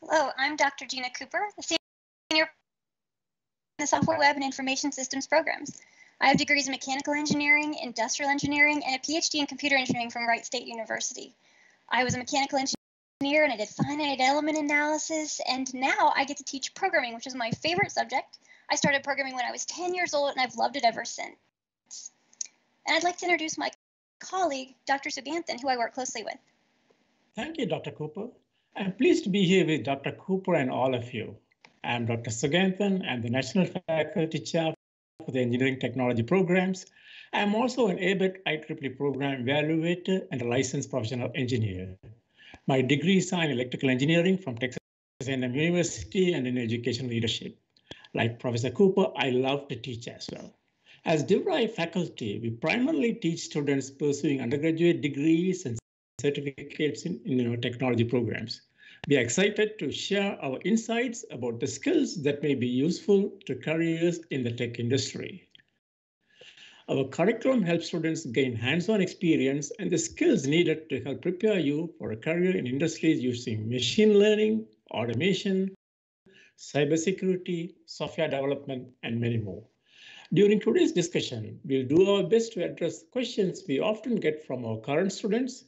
Hello, I'm Dr. Gina Cooper, the Senior in the Software Web and Information Systems programs. I have degrees in mechanical engineering, industrial engineering, and a PhD in computer engineering from Wright State University. I was a mechanical engineer and I did finite element analysis, and now I get to teach programming, which is my favorite subject. I started programming when I was 10 years old and I've loved it ever since. And I'd like to introduce my colleague, Dr. Suganthan, who I work closely with. Thank you, Dr. Cooper. I'm pleased to be here with Dr. Cooper and all of you. I'm Dr. Suganthan. I'm the National Faculty Chair for the Engineering Technology Programs. I'm also an ABET IEEE Program Evaluator and a licensed professional engineer. My degrees are in electrical engineering from Texas A&M University and in education leadership. Like Professor Cooper, I love to teach as well. As DeVry faculty, we primarily teach students pursuing undergraduate degrees and certificates in, in you know, technology programs. We are excited to share our insights about the skills that may be useful to careers in the tech industry. Our curriculum helps students gain hands-on experience and the skills needed to help prepare you for a career in industries using machine learning, automation, cybersecurity, software development, and many more. During today's discussion, we'll do our best to address questions we often get from our current students,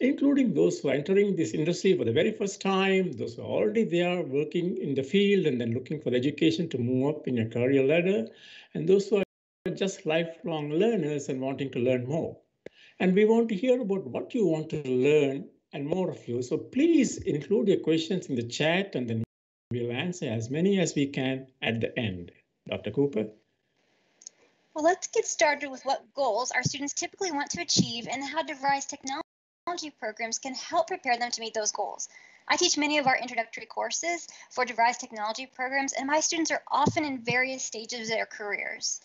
including those who are entering this industry for the very first time, those who are already there working in the field and then looking for the education to move up in your career ladder, and those who are just lifelong learners and wanting to learn more. And we want to hear about what you want to learn and more of you. So please include your questions in the chat and then we'll answer as many as we can at the end. Dr. Cooper? Well, let's get started with what goals our students typically want to achieve and how DeVry's technology programs can help prepare them to meet those goals. I teach many of our introductory courses for DeVry's technology programs, and my students are often in various stages of their careers.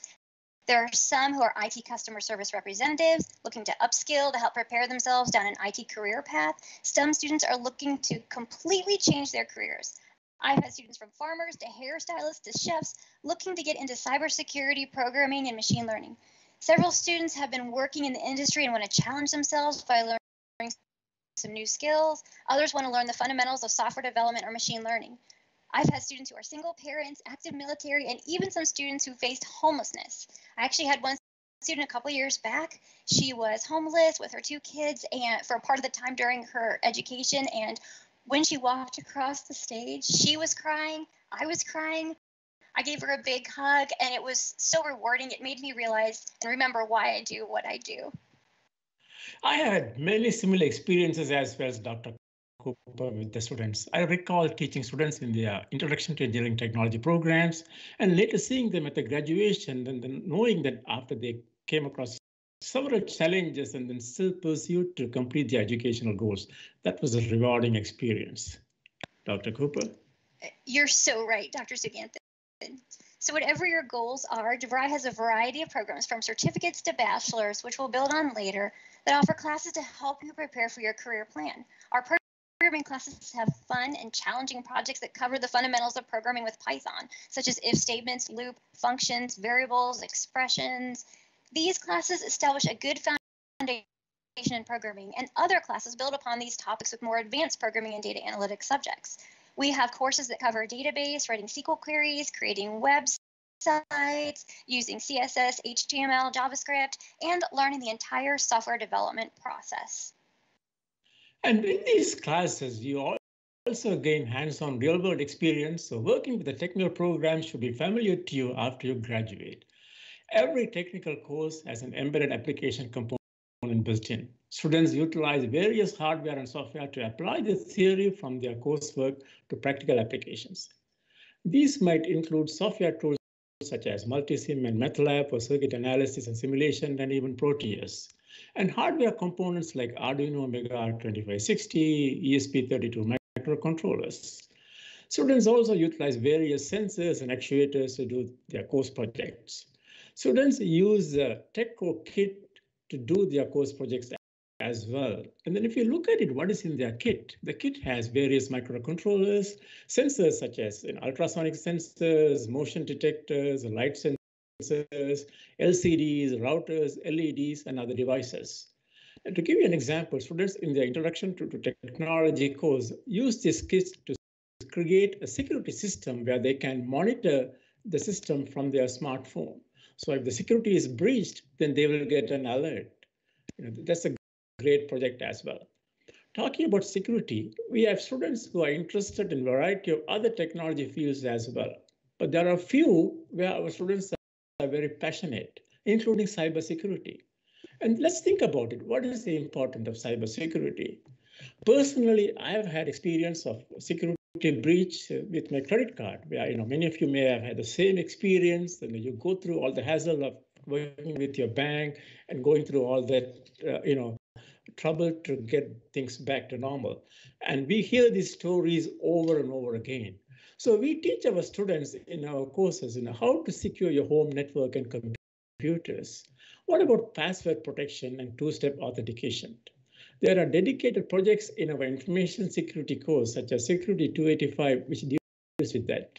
There are some who are IT customer service representatives looking to upskill to help prepare themselves down an IT career path. Some students are looking to completely change their careers. I've had students from farmers to hairstylists to chefs looking to get into cybersecurity, programming, and machine learning. Several students have been working in the industry and want to challenge themselves by learning some new skills. Others want to learn the fundamentals of software development or machine learning. I've had students who are single parents, active military, and even some students who faced homelessness. I actually had one student a couple years back. She was homeless with her two kids and for part of the time during her education and when she walked across the stage, she was crying, I was crying. I gave her a big hug, and it was so rewarding. It made me realize and remember why I do what I do. I had many similar experiences as well as Dr. Cooper with the students. I recall teaching students in their Introduction to Engineering Technology programs and later seeing them at the graduation and then knowing that after they came across several challenges and then still pursued to complete the educational goals. That was a rewarding experience. Dr. Cooper? You're so right, Dr. Suganthan. So whatever your goals are, DeVry has a variety of programs from certificates to bachelors, which we'll build on later, that offer classes to help you prepare for your career plan. Our programming classes have fun and challenging projects that cover the fundamentals of programming with Python, such as if statements, loop, functions, variables, expressions, these classes establish a good foundation in programming, and other classes build upon these topics with more advanced programming and data analytics subjects. We have courses that cover database, writing SQL queries, creating websites, using CSS, HTML, JavaScript, and learning the entire software development process. And in these classes, you also gain hands-on real-world experience, so working with the technical program should be familiar to you after you graduate. Every technical course has an embedded application component built in. Students utilize various hardware and software to apply the theory from their coursework to practical applications. These might include software tools such as Multisim and MATLAB for circuit analysis and simulation, and even Proteus. And hardware components like Arduino Mega 2560, ESP32 microcontrollers. Students also utilize various sensors and actuators to do their course projects. Students use the TechCo kit to do their course projects as well. And then if you look at it, what is in their kit? The kit has various microcontrollers, sensors such as you know, ultrasonic sensors, motion detectors, light sensors, LCDs, routers, LEDs, and other devices. And to give you an example, students in their Introduction to, to Technology course use this kit to create a security system where they can monitor the system from their smartphone. So if the security is breached, then they will get an alert. You know, that's a great project as well. Talking about security, we have students who are interested in variety of other technology fields as well. But there are a few where our students are very passionate, including cybersecurity. And let's think about it. What is the importance of cybersecurity? Personally, I have had experience of security breach with my credit card, where you know many of you may have had the same experience, and you go through all the hassle of working with your bank and going through all that, uh, you know, trouble to get things back to normal. And we hear these stories over and over again. So we teach our students in our courses, you know, how to secure your home network and computers. What about password protection and two-step authentication? There are dedicated projects in our information security course, such as Security 285, which deals with that.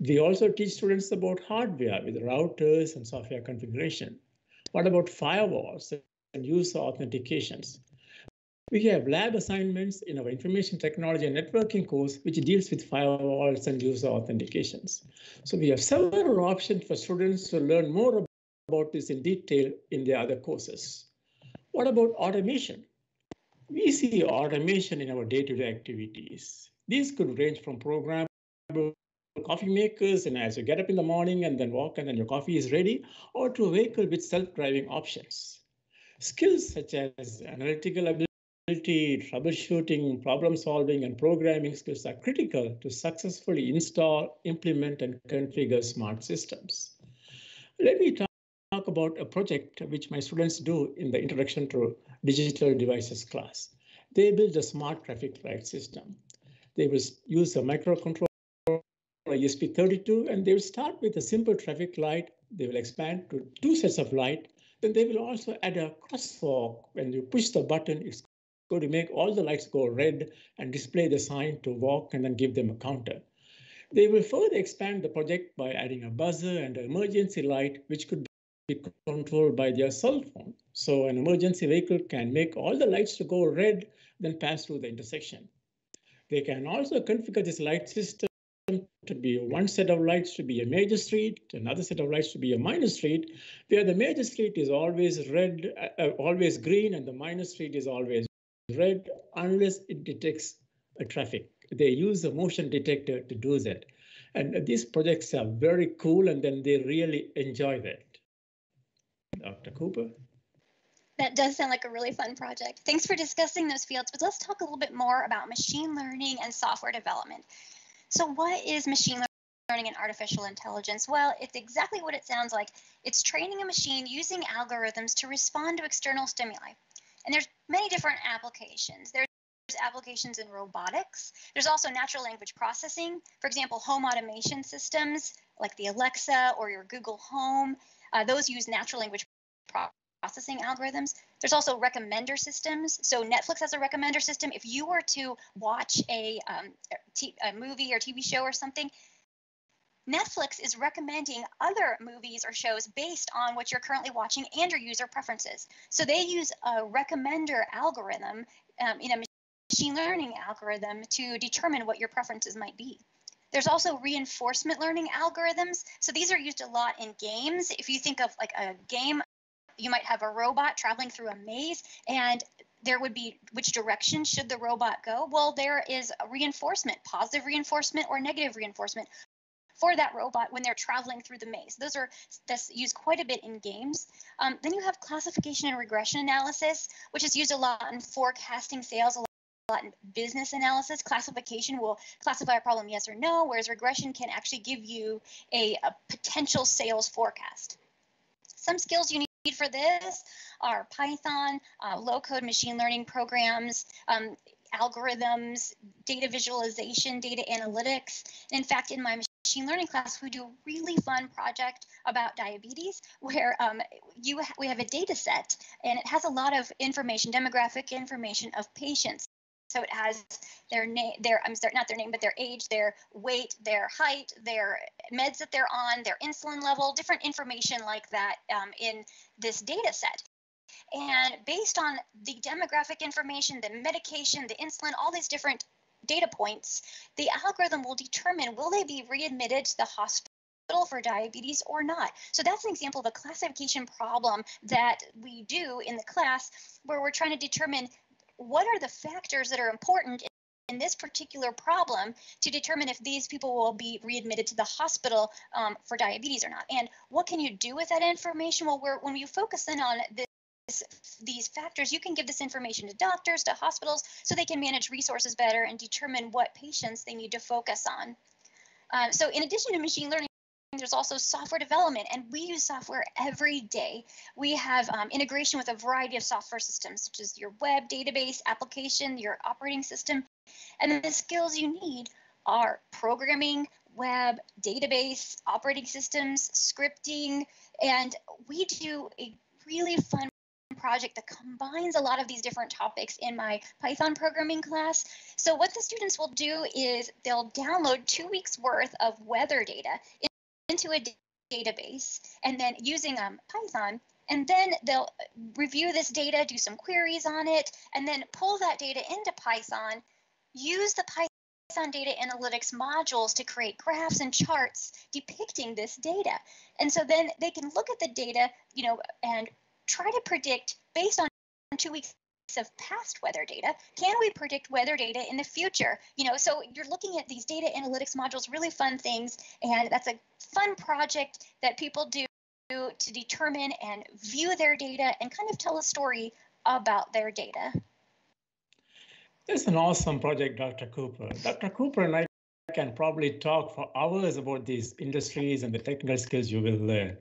We also teach students about hardware with routers and software configuration. What about firewalls and user authentications? We have lab assignments in our information technology and networking course, which deals with firewalls and user authentications. So we have several options for students to learn more about this in detail in the other courses. What about automation? We see automation in our day-to-day -day activities. These could range from program coffee makers and as you get up in the morning and then walk and then your coffee is ready, or to a vehicle with self-driving options. Skills such as analytical ability, troubleshooting, problem solving, and programming skills are critical to successfully install, implement, and configure smart systems. Let me talk about a project which my students do in the Introduction to Digital Devices class. They build a smart traffic light system. They will use a microcontroller ESP32 and they will start with a simple traffic light. They will expand to two sets of light. Then they will also add a crosswalk. When you push the button, it's going to make all the lights go red and display the sign to walk and then give them a counter. They will further expand the project by adding a buzzer and an emergency light, which could be controlled by their cell phone. So an emergency vehicle can make all the lights to go red, then pass through the intersection. They can also configure this light system to be one set of lights to be a major street, another set of lights to be a minor street, where the major street is always red, uh, uh always green, and the minor street is always red, unless it detects a traffic. They use a motion detector to do that. And these projects are very cool, and then they really enjoy that. Dr. Cooper. That does sound like a really fun project. Thanks for discussing those fields, but let's talk a little bit more about machine learning and software development. So what is machine learning and artificial intelligence? Well, it's exactly what it sounds like. It's training a machine using algorithms to respond to external stimuli. And there's many different applications. There's applications in robotics. There's also natural language processing. For example, home automation systems like the Alexa or your Google Home. Uh, those use natural language processing algorithms. There's also recommender systems. So Netflix has a recommender system. If you were to watch a, um, movie or TV show or something, Netflix is recommending other movies or shows based on what you're currently watching and your user preferences. So they use a recommender algorithm um, in a machine learning algorithm to determine what your preferences might be. There's also reinforcement learning algorithms. So these are used a lot in games. If you think of like a game, you might have a robot traveling through a maze and there would be which direction should the robot go? Well, there is a reinforcement, positive reinforcement or negative reinforcement for that robot when they're traveling through the maze. Those are that's used quite a bit in games. Um, then you have classification and regression analysis, which is used a lot in forecasting sales, business analysis. Classification will classify a problem yes or no, whereas regression can actually give you a, a potential sales forecast. Some skills you need for this are Python, uh, low-code machine learning programs, um, algorithms, data visualization, data analytics. In fact, in my machine learning class, we do a really fun project about diabetes where um, you ha we have a data set and it has a lot of information, demographic information of patients So it has their name, their I'm sorry, not their name, but their age, their weight, their height, their meds that they're on, their insulin level, different information like that um, in this data set. And based on the demographic information, the medication, the insulin, all these different data points, the algorithm will determine will they be readmitted to the hospital for diabetes or not. So that's an example of a classification problem that we do in the class where we're trying to determine what are the factors that are important in this particular problem to determine if these people will be readmitted to the hospital um, for diabetes or not. And what can you do with that information? Well, when you focus in on this these factors, you can give this information to doctors, to hospitals, so they can manage resources better and determine what patients they need to focus on. Uh, so in addition to machine learning, there's also software development, and we use software every day. We have um, integration with a variety of software systems, such as your web database application, your operating system, and the skills you need are programming, web, database, operating systems, scripting, and we do a really fun project that combines a lot of these different topics in my Python programming class. So what the students will do is they'll download two weeks worth of weather data into a database and then using um, Python and then they'll review this data, do some queries on it, and then pull that data into Python, use the Python data analytics modules to create graphs and charts depicting this data. And so then they can look at the data, you know, and try to predict based on two weeks of past weather data can we predict weather data in the future? You know so you're looking at these data analytics modules really fun things and that's a fun project that people do to determine and view their data and kind of tell a story about their data. It's an awesome project dr cooper. Dr cooper and i can probably talk for hours about these industries and the technical skills you will learn.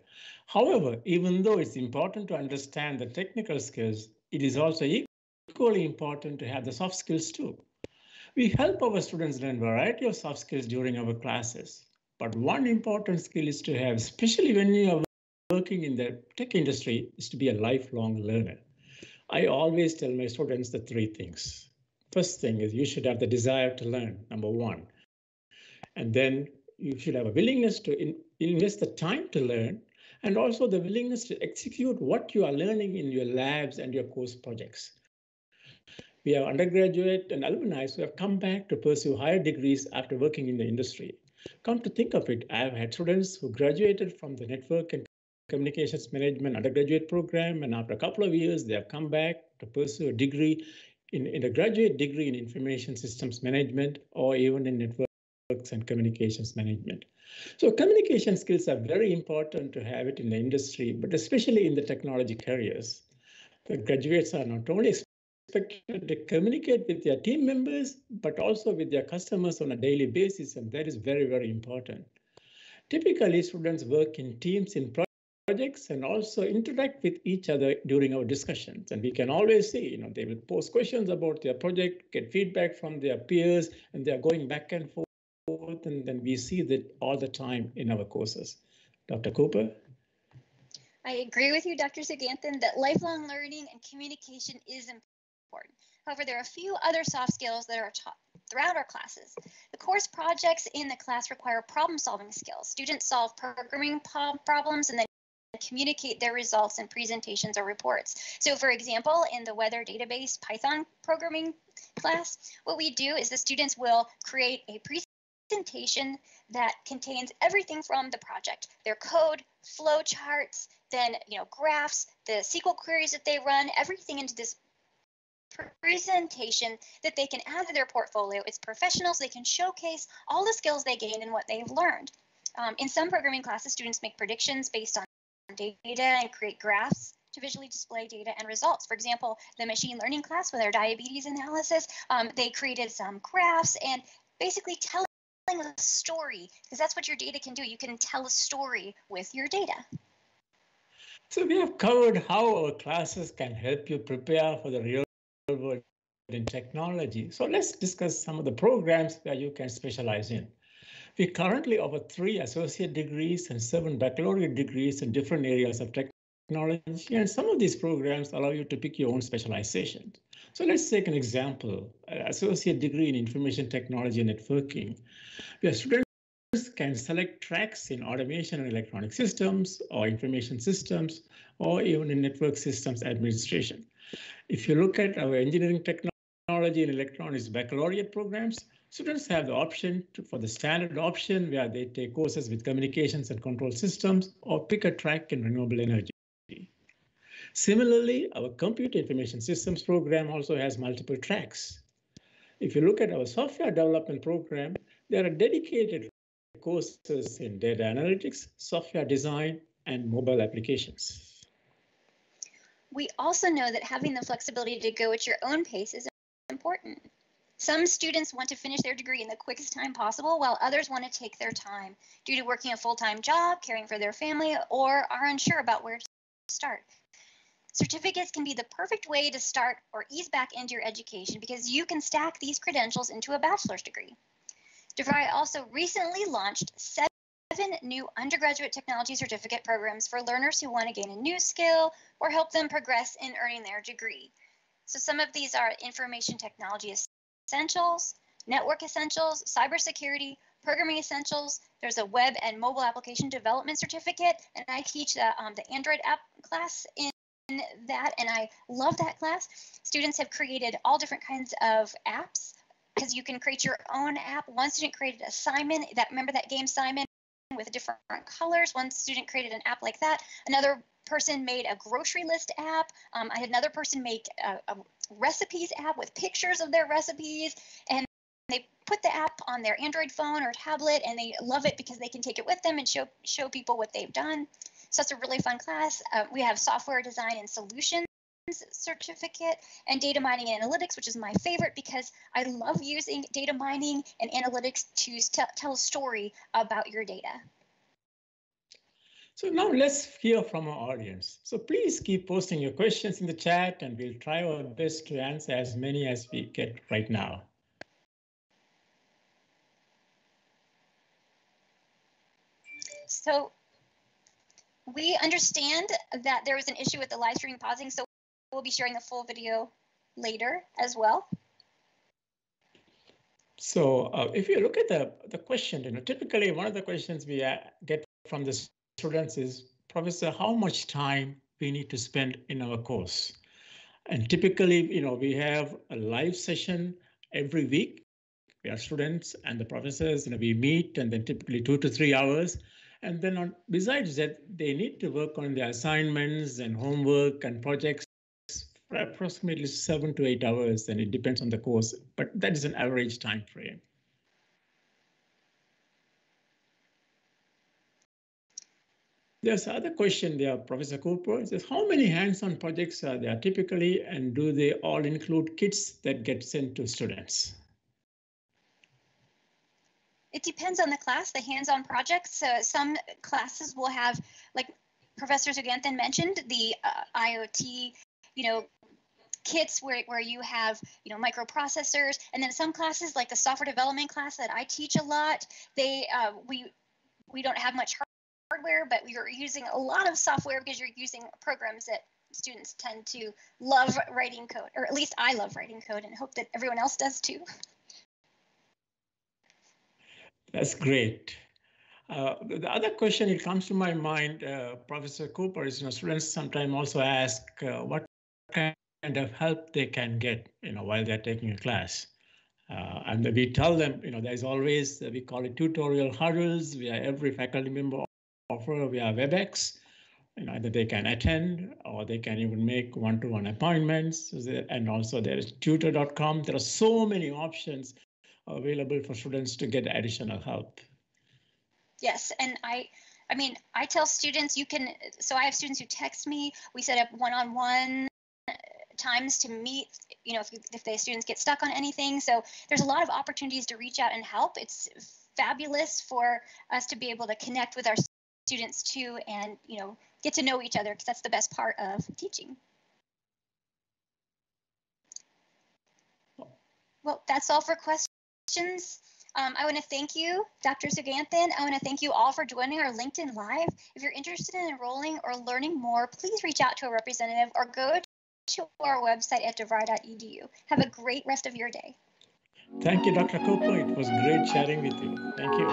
However, even though it's important to understand the technical skills, it is also equally important to have the soft skills too. We help our students learn variety of soft skills during our classes, but one important skill is to have, especially when you are working in the tech industry, is to be a lifelong learner. I always tell my students the three things. First thing is you should have the desire to learn, number one. And then you should have a willingness to in, invest the time to learn and also the willingness to execute what you are learning in your labs and your course projects. We have undergraduate and alumni who have come back to pursue higher degrees after working in the industry. Come to think of it, I have had students who graduated from the network and communications management undergraduate program, and after a couple of years, they have come back to pursue a degree in, in a graduate degree in information systems management or even in networks and communications management. So communication skills are very important to have it in the industry, but especially in the technology careers. The graduates are not only expected to communicate with their team members, but also with their customers on a daily basis, and that is very, very important. Typically, students work in teams in projects and also interact with each other during our discussions. And we can always see, you know, they will post questions about their project, get feedback from their peers, and they are going back and forth and then we see that all the time in our courses. Dr. Cooper? I agree with you, Dr. Suganthan, that lifelong learning and communication is important. However, there are a few other soft skills that are taught throughout our classes. The course projects in the class require problem solving skills. Students solve programming problems and then communicate their results in presentations or reports. So for example, in the weather database Python programming class, what we do is the students will create a presentation that contains everything from the project, their code, flow charts, then you know graphs, the SQL queries that they run, everything into this presentation that they can add to their portfolio. It's so they can showcase all the skills they gained and what they've learned. Um, in some programming classes, students make predictions based on data and create graphs to visually display data and results. For example, the machine learning class with our diabetes analysis, um, they created some graphs and basically telling a story because that's what your data can do. You can tell a story with your data. So we have covered how our classes can help you prepare for the real world in technology. So let's discuss some of the programs that you can specialize in. We currently offer three associate degrees and seven baccalaureate degrees in different areas of technology, and some of these programs allow you to pick your own specialization. So let's take an example, associate degree in information technology and networking, where students can select tracks in automation and electronic systems or information systems or even in network systems administration. If you look at our engineering technology and electronics baccalaureate programs, students have the option to, for the standard option where they take courses with communications and control systems or pick a track in renewable energy. Similarly, our computer information systems program also has multiple tracks. If you look at our software development program, there are dedicated courses in data analytics, software design, and mobile applications. We also know that having the flexibility to go at your own pace is important. Some students want to finish their degree in the quickest time possible, while others want to take their time due to working a full-time job, caring for their family, or are unsure about where to start. Certificates can be the perfect way to start or ease back into your education because you can stack these credentials into a bachelor's degree. DeVry also recently launched seven new undergraduate technology certificate programs for learners who want to gain a new skill or help them progress in earning their degree. So some of these are information technology essentials, network essentials, cybersecurity, programming essentials. There's a web and mobile application development certificate, and I teach the, um, the Android app class in that, and I love that class. Students have created all different kinds of apps because you can create your own app. One student created a Simon, that remember that game Simon with different colors. One student created an app like that. Another person made a grocery list app. Um, I had another person make a, a recipes app with pictures of their recipes. And they put the app on their Android phone or tablet and they love it because they can take it with them and show, show people what they've done. So it's a really fun class. Uh, we have software design and solutions certificate and data mining and analytics, which is my favorite because I love using data mining and analytics to tell a story about your data. So now let's hear from our audience. So please keep posting your questions in the chat and we'll try our best to answer as many as we get right now. So we understand that there was an issue with the live stream pausing, so we'll be sharing the full video later as well. So uh, if you look at the, the question, you know, typically one of the questions we uh, get from the students is, Professor, how much time we need to spend in our course? And typically, you know, we have a live session every week. We are students and the professors, you know, we meet and then typically two to three hours. And then on, besides that, they need to work on their assignments and homework and projects approximately seven to eight hours, and it depends on the course, but that is an average time frame. There's another question there, Professor Cooper. says, how many hands-on projects are there typically, and do they all include kits that get sent to students? It depends on the class, the hands-on projects. Some classes will have, like Professor Suganthan mentioned, the uh, IoT, you know, kits where, where you have, you know, microprocessors. And then some classes, like the software development class that I teach a lot, they uh, we we don't have much hardware, but you're using a lot of software because you're using programs that students tend to love writing code, or at least I love writing code and hope that everyone else does too. That's great. Uh, the other question it comes to my mind, uh, Professor Cooper, is you know, students sometimes also ask uh, what kind of help they can get, you know, while they're taking a class. Uh, and we tell them, you know, there's always, we call it tutorial huddles, where every faculty member offer via WebEx, you know, that they can attend or they can even make one-to-one -one appointments. And also there is tutor.com. There are so many options available for students to get additional help. Yes, and I, I mean, I tell students you can. So I have students who text me. We set up one-on-one times to meet. You know, if if the students get stuck on anything. So there's a lot of opportunities to reach out and help. It's fabulous for us to be able to connect with our students too, and you know, get to know each other because that's the best part of teaching. Well, that's all for questions questions. Um, I want to thank you, Dr. Suganthan. I want to thank you all for joining our LinkedIn Live. If you're interested in enrolling or learning more, please reach out to a representative or go to our website at devry.edu. Have a great rest of your day. Thank you, Dr. Cooper. It was great chatting with you. Thank you.